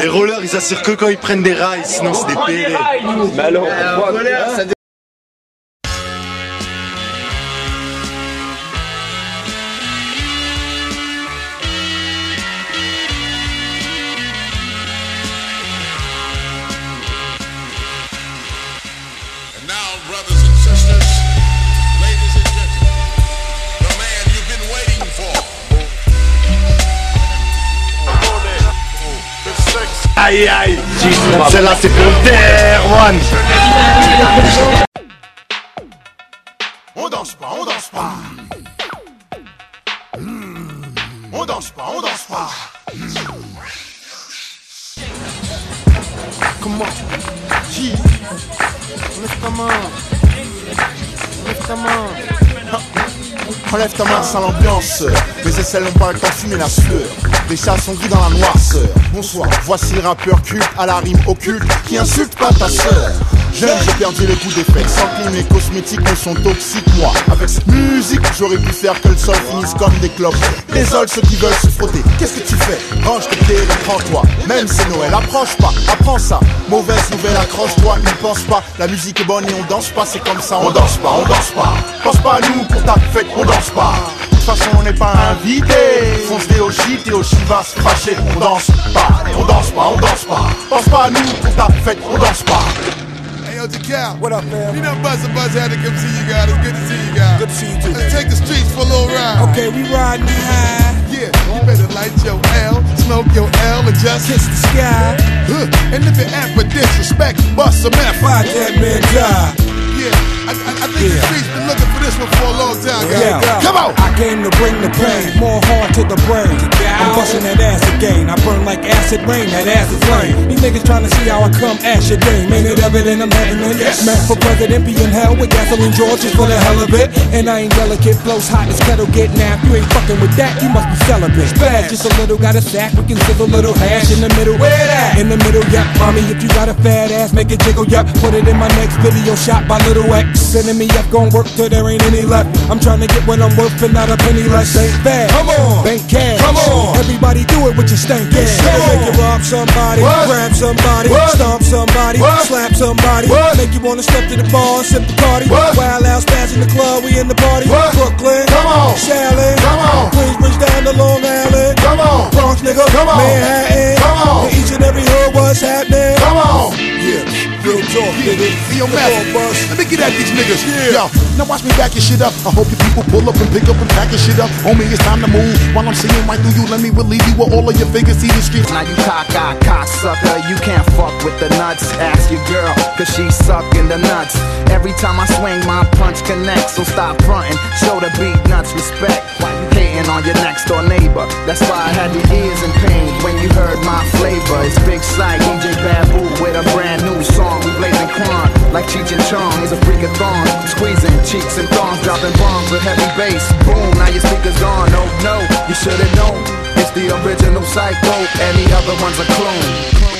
Les rollers, ils assurent que quand ils prennent des rails, sinon c'est des pérés. Mais alors, Aïe aïe Celle-là c'est pour le terre, one On danse pas, on danse pas. Hmm. On danse pas, on danse pas. Comment J Lève ta main Lève ta main Enlève ta main sans l'ambiance. Les aisselles n'ont pas fumer la sueur. Les chats sont gris dans la noirceur. Bonsoir, voici le rappeur culte à la rime occulte Qui insulte pas ta sœur Jeune, j'ai perdu les coups d'effet Sans que mes cosmétiques me sont toxiques Moi, avec cette musique, j'aurais pu faire que le sol finisse comme des clopes. Désolé ceux qui veulent se frotter. Qu'est-ce que tu fais? Range tes pieds et prends-toi Même c'est Noël, approche pas, apprends ça. Mauvaise nouvelle, accroche-toi, ne pense pas. La musique est bonne et on danse pas, c'est comme ça. On danse pas, on danse pas. Pense pas à nous pour ta fête, on danse pas. De toute façon on n'est pas invité. Fonce des au shit et au va se fâcher. On danse pas, on danse pas, on danse pas. Pense pas à nous pour ta fête, on danse pas yo, Jacal. What up, man? You know Buzz and Buzz had to come see you guys. It's good to see you guys. Good to see you too. Let's take the streets for a little ride. Okay, we riding high Yeah, you better light your L, smoke your L, and just Kiss the sky Huh. And if it ain't for disrespect, bust some F. Watch that man die Yeah, I, I, I think the Yeah. streets been looking for this one for a long time, guys. Yeah. Come on. I came to bring the pain, more hard to the brain. I'm busting that ass again. I burn like acid rain, that ass acid flame. These niggas trying to see how I come ash your game. Ain't it evident I'm having it? Yes. Man for president, be in hell with gasoline George just for the hell of it. And I ain't delicate, flows hot as kettle get. If you ain't fucking with that, you must be celibate. Bad, just a little, got a sack, we can sizzle a little hash in the middle. Where that? In the middle, yep. Mommy, if you got a fat ass, make it jiggle, yep. Put it in my next video shot by Little X. Sending me up, gon' work till there ain't any left. I'm trying to get what I'm worth and not a penny less. Ain't bad. Come on. Bank cash. Come on. Everybody do it with your stank ass. Make you rob somebody, What? grab somebody, What? stomp somebody, What? slap somebody. What? Make you wanna step to the bar, sip the party. What? Wild out spaz in the club, we in the party. What? Brooklyn, Come on. Shaolin, Come on. Queensbridge down to Long Island. Come on. Bronx nigga, Come on. Manhattan. Come on. In each and every hood, what's happening? Come on. Yeah, real talk, nigga. Hey, yo, Come Matt, on, boss. let me get at these niggas. Yo, now watch me back your shit up. I hope you people pull up and pick up and pack your shit up. Homie, it's time to move. While I'm seeing right through you, let me relieve you with all of your figures. See the streets. Now you cock-eye cocksucker, you can't fuck with the nuts. Ask your girl, cause she sucking the nuts. Every time I swing, my punch connects. So stop fronting, show the beat nuts respect. Why you hating on your next door neighbor? That's why I had your ears in pain when you heard my flavor. It's Big Sight, DJ Babu with a brand new song. We blazing crime like Cheech and Chong. He's a freak of thong, squeezing cheeks and thongs, dropping bombs with heavy bass. Boom, now your speakers gone. Oh no, you should've known. It's the original Psycho, any other one's a clone.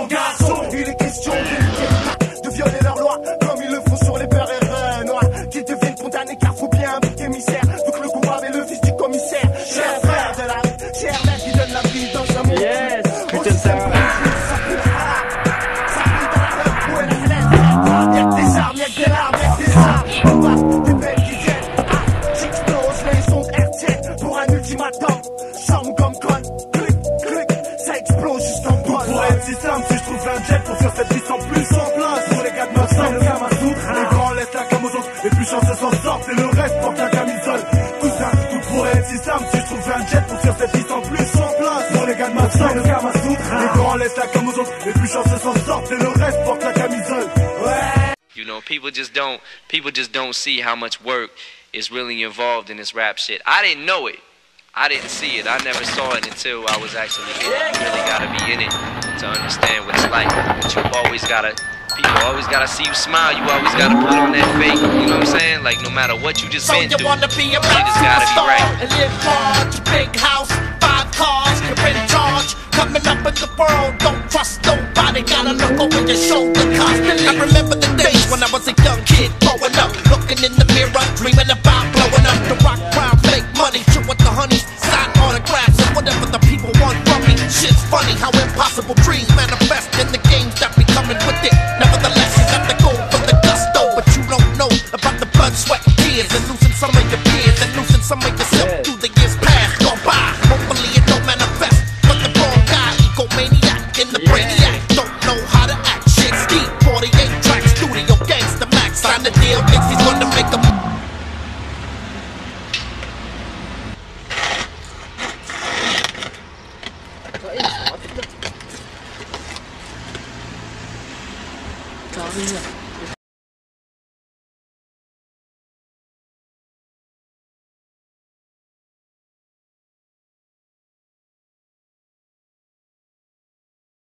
bol. Pour être si simple, si je trouve un jet pour faire cette vie sans plus en place. Pour les gars de ma soeur, le Kamasutra. Les grands laissent la cam aux autres, les plus chanceux s'en sortent et le reste porte la camisole. Tout ça, tout pourrait être si simple si je trouve un jet pour faire cette vie sans plus en place. Pour les gars de ma soeur, le Kamasutra. Les grands laissent la cam aux autres, les plus chanceux s'en sortent et le reste porte la camisole. Ouais. You know, people just don't people just don't see how much work is really involved in this rap shit. I didn't know it. I didn't see it. I never saw it until I was actually in it. You really gotta be in it to understand what it's like. But you always gotta people always gotta see you smile. You always gotta put on that fake. You know what I'm saying? Like no matter what you just So been you through, wanna be a you just gotta be right. and live large, big house, five cars, you're in charge. Coming up in the world, don't trust nobody. Gotta look over your shoulder constantly. I remember the days when I was a young kid growing up, looking in the mirror, dreaming about how impossible dreams manifest